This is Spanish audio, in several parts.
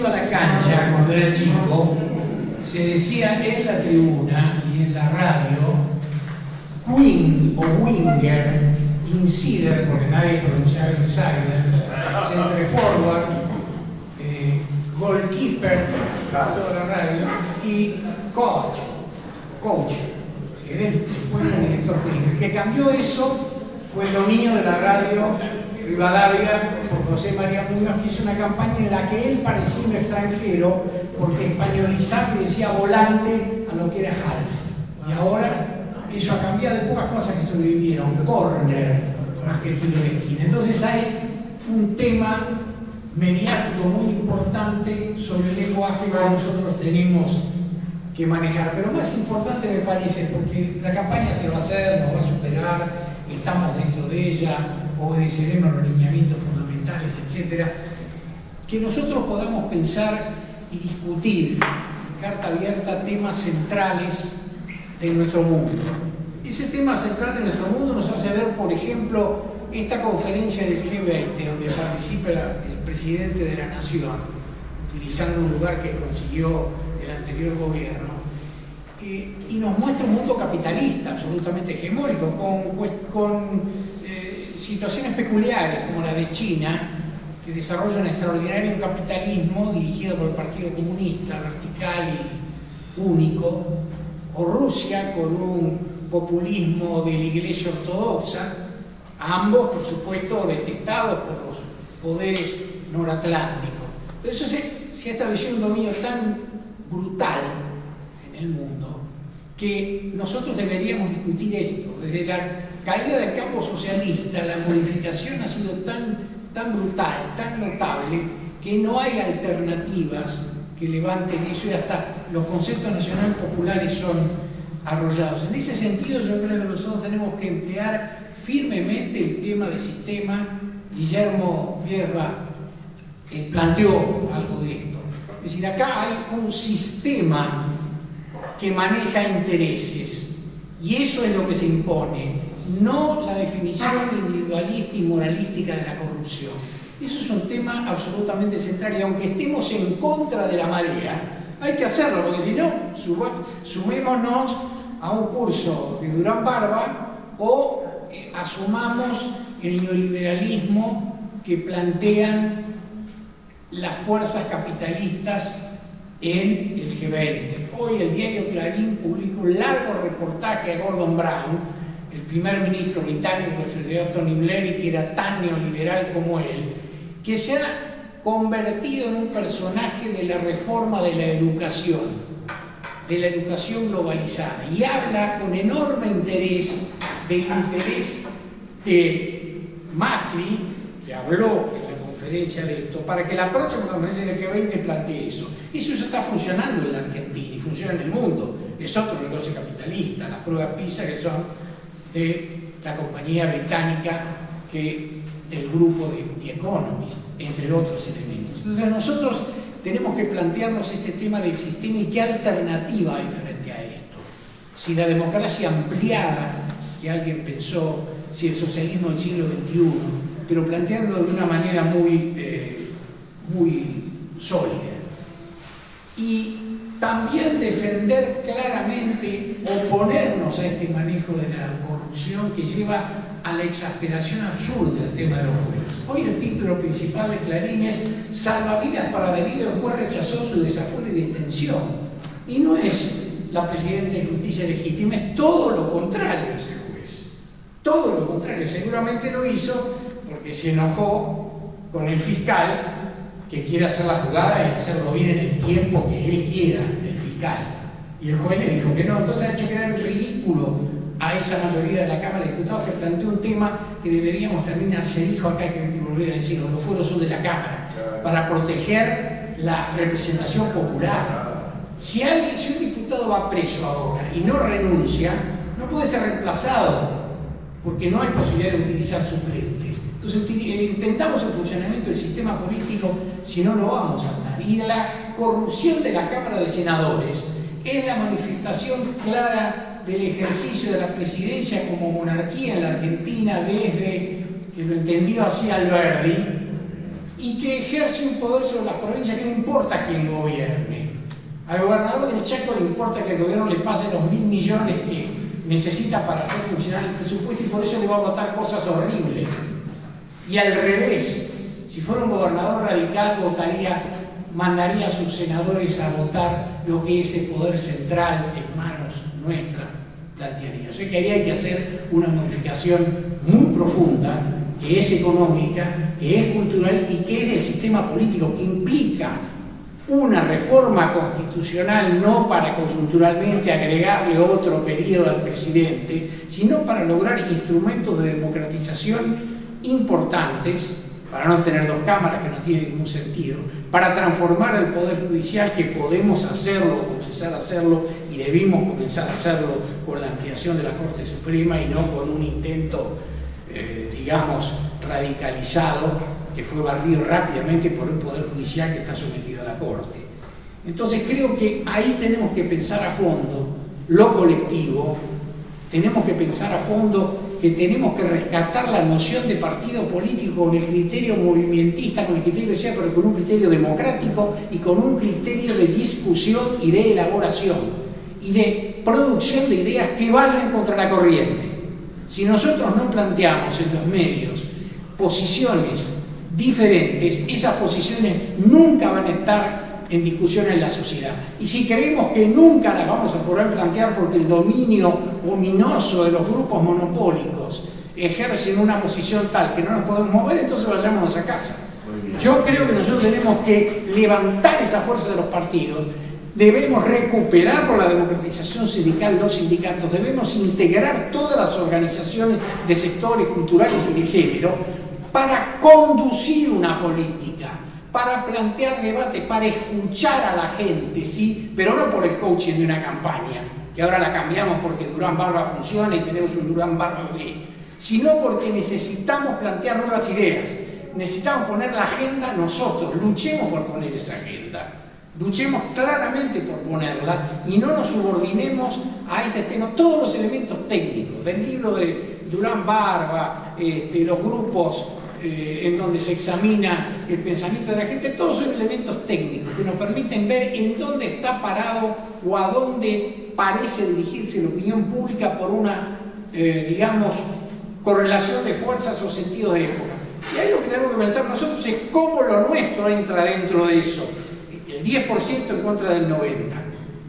yendo a la cancha cuando era chico, se decía en la tribuna y en la radio, wing o winger, insider, porque nadie pronunciaba insider, centre forward, eh, goalkeeper, toda la radio, y coach, coach, que después el director técnico. El que cambió eso fue el dominio de la radio Rivadavia por José María Muñoz, que hizo una campaña en la que él parecía un extranjero porque españolizaba y decía volante a lo que era half. Y ahora eso ha cambiado de pocas cosas que sobrevivieron, corner, más que tiro de esquina. Entonces hay un tema mediático muy importante sobre el lenguaje que nosotros tenemos que manejar. Pero más importante me parece, porque la campaña se va a hacer, nos va a superar, estamos dentro de ella, obedeceremos los lineamientos fundamentales, etcétera, que nosotros podamos pensar y discutir en carta abierta temas centrales de nuestro mundo. Ese tema central de nuestro mundo nos hace ver, por ejemplo, esta conferencia del G20, donde participa el presidente de la Nación, utilizando un lugar que consiguió el anterior gobierno, eh, y nos muestra un mundo capitalista absolutamente hegemónico, con, con eh, situaciones peculiares como la de China, que desarrolla un extraordinario capitalismo dirigido por el Partido Comunista, vertical y único, o Rusia con un populismo de la Iglesia Ortodoxa, ambos, por supuesto, detestados por los poderes noratlánticos. Pero eso se, se ha establecido un dominio tan brutal en el mundo que nosotros deberíamos discutir esto. Desde la caída del campo socialista, la modificación ha sido tan, brutal, tan notable, que no hay alternativas que levanten eso y hasta los conceptos nacionales populares son arrollados. En ese sentido yo creo que nosotros tenemos que emplear firmemente el tema del sistema. Guillermo Vierba eh, planteó algo de esto. Es decir, acá hay un sistema que maneja intereses y eso es lo que se impone, no la definición individualista y moralística de la corrupción. Eso es un tema absolutamente central y aunque estemos en contra de la marea, hay que hacerlo, porque si no, sumémonos a un curso de Durán Barba o eh, asumamos el neoliberalismo que plantean las fuerzas capitalistas en el G20. Hoy el diario Clarín publicó un largo reportaje a Gordon Brown, el primer ministro británico que sucedió a Tony Blair y que era tan neoliberal como él, que se ha convertido en un personaje de la reforma de la educación, de la educación globalizada, y habla con enorme interés del interés de Macri, que habló en la conferencia de esto, para que la próxima conferencia del G20 plantee eso. Eso está funcionando en la Argentina y funciona en el mundo. Es otro negocio capitalista, las pruebas PISA que son de la compañía británica que del grupo de The Economist, entre otros elementos. Entonces nosotros tenemos que plantearnos este tema del sistema y qué alternativa hay frente a esto. Si la democracia ampliada, que alguien pensó, si el socialismo del siglo XXI, pero planteando de una manera muy, eh, muy sólida. Y también defender claramente, oponernos a este manejo de la que lleva a la exasperación absurda del tema de los fueros. Hoy el título principal de Clarín es Salvavidas para debido el juez rechazó su desafuero y detención. Y no es la Presidenta de Justicia Legítima, es todo lo contrario ese juez. Todo lo contrario. Seguramente lo hizo porque se enojó con el fiscal que quiere hacer la jugada y hacerlo bien en el tiempo que él quiera, el fiscal. Y el juez le dijo que no, entonces ha hecho quedar ridículo a esa mayoría de la Cámara de Diputados que planteó un tema que deberíamos terminar, se dijo acá, que hay que volver a decirlo, los fueros son de la Cámara, para proteger la representación popular. Si alguien, si un diputado va preso ahora y no renuncia, no puede ser reemplazado, porque no hay posibilidad de utilizar suplentes. Entonces intentamos el funcionamiento del sistema político si no, no vamos a andar. Y la corrupción de la Cámara de Senadores es la manifestación clara del ejercicio de la presidencia como monarquía en la Argentina desde que lo entendió así Alberti, y que ejerce un poder sobre las provincias que no importa quién gobierne. Al gobernador del Chaco le importa que el gobierno le pase los mil millones que necesita para hacer funcionar el presupuesto y por eso le va a votar cosas horribles. Y al revés, si fuera un gobernador radical, votaría, mandaría a sus senadores a votar lo que ese poder central en manos nuestras plantearía. O sea que ahí hay que hacer una modificación muy profunda, que es económica, que es cultural y que es del sistema político, que implica una reforma constitucional no para conjunturalmente agregarle otro periodo al presidente, sino para lograr instrumentos de democratización importantes, para no tener dos cámaras que no tiene ningún sentido, para transformar el Poder Judicial, que podemos hacerlo, comenzar a hacerlo, y debimos comenzar a hacerlo con la ampliación de la Corte Suprema y no con un intento, eh, digamos, radicalizado que fue barrido rápidamente por un poder judicial que está sometido a la Corte. Entonces creo que ahí tenemos que pensar a fondo lo colectivo, tenemos que pensar a fondo que tenemos que rescatar la noción de partido político con el criterio movimentista, con el criterio de pero con un criterio democrático y con un criterio de discusión y de elaboración y de producción de ideas que vayan contra la corriente. Si nosotros no planteamos en los medios posiciones diferentes, esas posiciones nunca van a estar en discusión en la sociedad. Y si creemos que nunca las vamos a poder plantear porque el dominio ominoso de los grupos monopólicos ejercen una posición tal que no nos podemos mover, entonces vayamos a casa. Yo creo que nosotros tenemos que levantar esa fuerza de los partidos, debemos recuperar por la democratización sindical los sindicatos, debemos integrar todas las organizaciones de sectores culturales y de género para conducir una política, para plantear debates, para escuchar a la gente, ¿sí? Pero no por el coaching de una campaña, que ahora la cambiamos porque Durán Barba funciona y tenemos un Durán Barba B, sino porque necesitamos plantear nuevas ideas, necesitamos poner la agenda nosotros, luchemos por poner esa agenda. Luchemos claramente por ponerla y no nos subordinemos a este tema, todos los elementos técnicos del libro de Durán Barba, este, los grupos eh, en donde se examina el pensamiento de la gente, todos son elementos técnicos que nos permiten ver en dónde está parado o a dónde parece dirigirse la opinión pública por una, eh, digamos, correlación de fuerzas o sentidos de época. Y ahí lo que tenemos que pensar nosotros es cómo lo nuestro entra dentro de eso. El 10% en contra del 90%.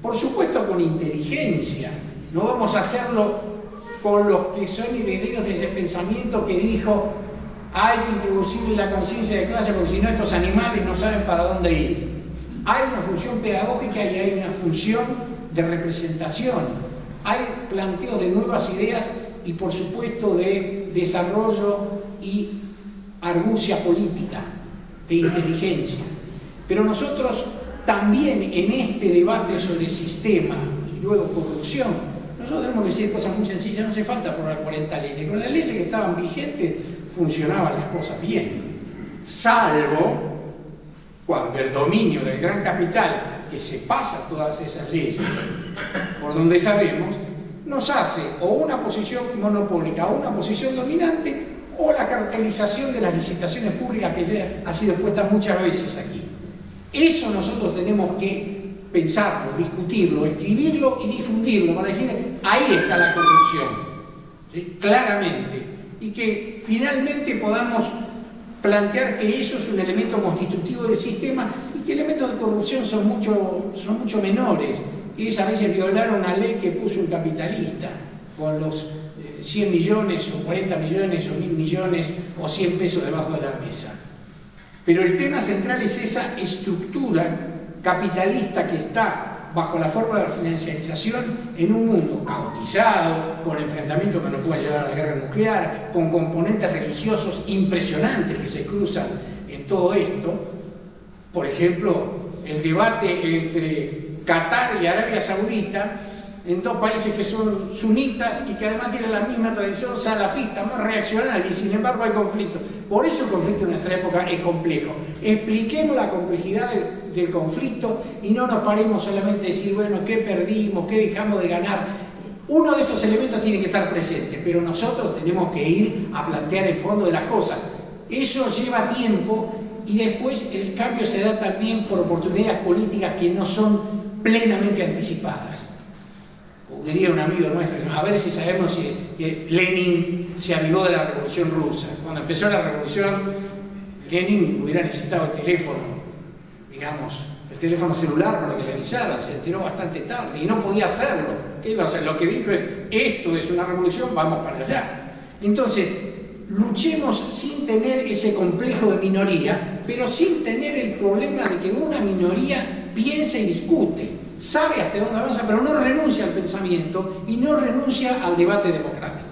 Por supuesto con inteligencia. No vamos a hacerlo con los que son herederos de ese pensamiento que dijo hay que introducirle la conciencia de clase porque si no estos animales no saben para dónde ir. Hay una función pedagógica y hay una función de representación. Hay planteos de nuevas ideas y por supuesto de desarrollo y argucia política, de inteligencia. Pero nosotros también en este debate sobre sistema y luego corrupción, nosotros tenemos que decir cosas muy sencillas, no hace falta aprobar 40 leyes. Con las leyes que estaban vigentes funcionaban las cosas bien, salvo cuando el dominio del gran capital, que se pasa todas esas leyes, por donde sabemos, nos hace o una posición monopólica o una posición dominante o la cartelización de las licitaciones públicas que ya ha sido expuesta muchas veces aquí. Eso nosotros tenemos que pensarlo, discutirlo, escribirlo y difundirlo para decir, ahí está la corrupción, claramente y que finalmente podamos plantear que eso es un elemento constitutivo del sistema y que elementos de corrupción son mucho, son mucho menores. Y es a veces violar una ley que puso un capitalista con los 100 eh, millones o 40 millones o 1000 millones o 100 pesos debajo de la mesa. Pero el tema central es esa estructura capitalista que está bajo la forma de la financiarización en un mundo caotizado, con enfrentamientos que nos pueden llevar a la guerra nuclear, con componentes religiosos impresionantes que se cruzan en todo esto. Por ejemplo, el debate entre Qatar y Arabia Saudita en dos países que son sunitas y que además tienen la misma tradición salafista, más reaccionaria, y sin embargo hay conflicto. Por eso el conflicto en nuestra época es complejo. Expliquemos la complejidad del, conflicto y no nos paremos solamente a decir, bueno, ¿qué perdimos? ¿Qué dejamos de ganar? Uno de esos elementos tiene que estar presente, pero nosotros tenemos que ir a plantear el fondo de las cosas. Eso lleva tiempo y después el cambio se da también por oportunidades políticas que no son plenamente anticipadas. diría un amigo nuestro, a ver si sabemos si Lenin se avivó de la revolución rusa. Cuando empezó la revolución, Lenin hubiera necesitado el teléfono, digamos, el teléfono celular para que le avisara, se enteró bastante tarde y no podía hacerlo. ¿Qué iba a hacer? Lo que dijo es, esto es una revolución, vamos para allá. Entonces, luchemos sin tener ese complejo de minoría, pero sin tener el problema de que una minoría piense y discute, sabe hasta dónde avanza, pero no renuncia al pensamiento y no renuncia al debate democrático.